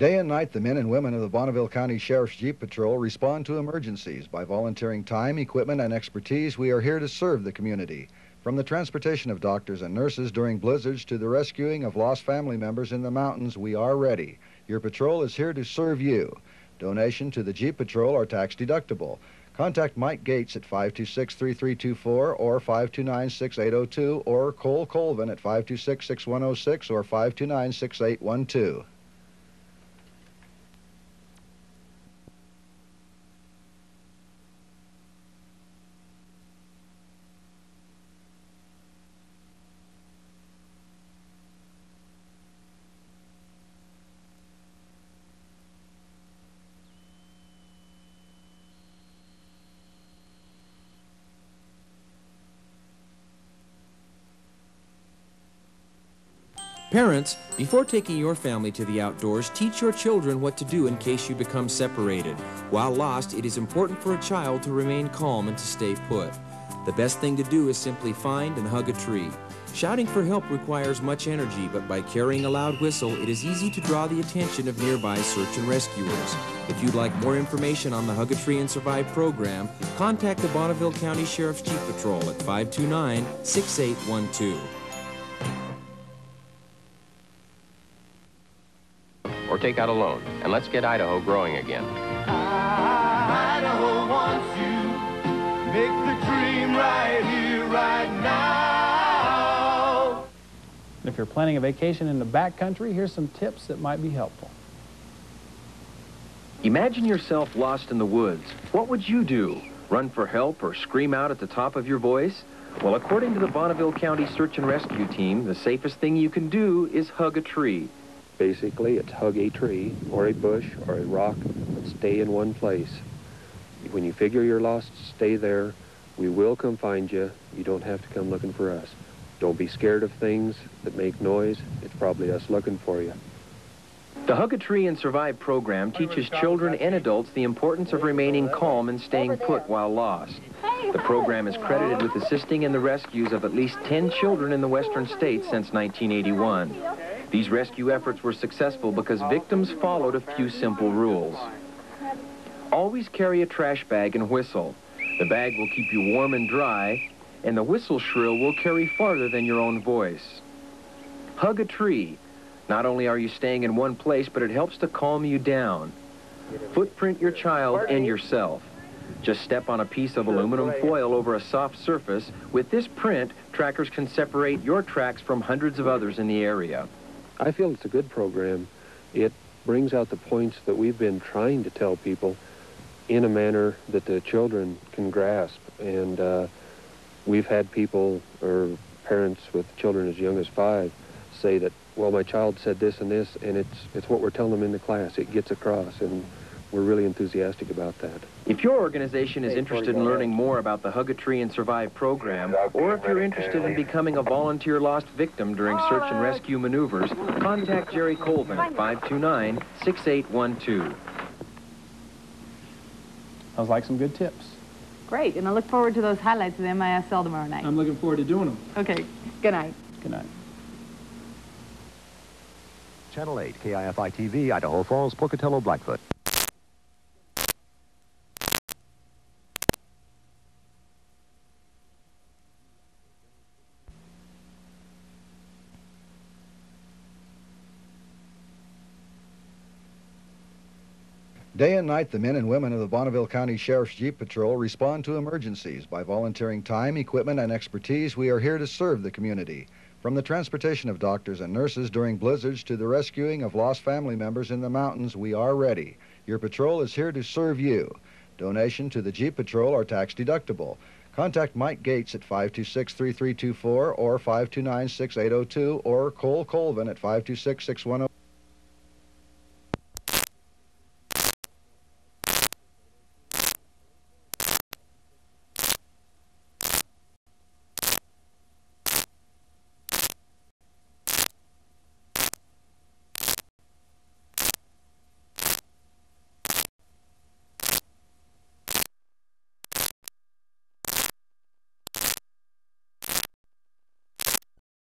Day and night, the men and women of the Bonneville County Sheriff's Jeep Patrol respond to emergencies. By volunteering time, equipment, and expertise, we are here to serve the community. From the transportation of doctors and nurses during blizzards to the rescuing of lost family members in the mountains, we are ready. Your patrol is here to serve you. Donation to the Jeep Patrol are tax deductible. Contact Mike Gates at 526-3324 or 529-6802 or Cole Colvin at 526-6106 or 529-6812. Parents, before taking your family to the outdoors, teach your children what to do in case you become separated. While lost, it is important for a child to remain calm and to stay put. The best thing to do is simply find and hug a tree. Shouting for help requires much energy, but by carrying a loud whistle, it is easy to draw the attention of nearby search and rescuers. If you'd like more information on the Hug a Tree and Survive program, contact the Bonneville County Sheriff's Jeep Patrol at 529 6812. Take out a loan. And let's get Idaho growing again. Idaho wants you. Make the dream right here, right now. If you're planning a vacation in the backcountry, here's some tips that might be helpful. Imagine yourself lost in the woods. What would you do? Run for help or scream out at the top of your voice? Well, according to the Bonneville County Search and Rescue Team, the safest thing you can do is hug a tree. Basically, it's hug a tree or a bush or a rock, and stay in one place. When you figure you're lost, stay there. We will come find you. You don't have to come looking for us. Don't be scared of things that make noise. It's probably us looking for you. The Hug a Tree and Survive program teaches children and adults the importance of remaining calm and staying put while lost. The program is credited with assisting in the rescues of at least 10 children in the western states since 1981. These rescue efforts were successful because victims followed a few simple rules. Always carry a trash bag and whistle. The bag will keep you warm and dry, and the whistle shrill will carry farther than your own voice. Hug a tree. Not only are you staying in one place, but it helps to calm you down. Footprint your child and yourself. Just step on a piece of aluminum foil over a soft surface. With this print, trackers can separate your tracks from hundreds of others in the area. I feel it's a good program. It brings out the points that we've been trying to tell people in a manner that the children can grasp. And uh, we've had people or parents with children as young as five say that, well, my child said this and this, and it's, it's what we're telling them in the class. It gets across, and we're really enthusiastic about that. If your organization is interested in learning more about the Hug a Tree and Survive program, or if you're interested in becoming a volunteer lost victim during search and rescue maneuvers, contact Jerry Colvin at 529-6812. Sounds like some good tips. Great, and I look forward to those highlights of the MISL tomorrow night. I'm looking forward to doing them. Okay, good night. Good night. Channel 8, KIFI TV, Idaho Falls, Pocatello, Blackfoot. Day and night, the men and women of the Bonneville County Sheriff's Jeep Patrol respond to emergencies. By volunteering time, equipment, and expertise, we are here to serve the community. From the transportation of doctors and nurses during blizzards to the rescuing of lost family members in the mountains, we are ready. Your patrol is here to serve you. Donation to the Jeep Patrol are tax deductible. Contact Mike Gates at 526-3324 or 529-6802 or Cole Colvin at 526-6102.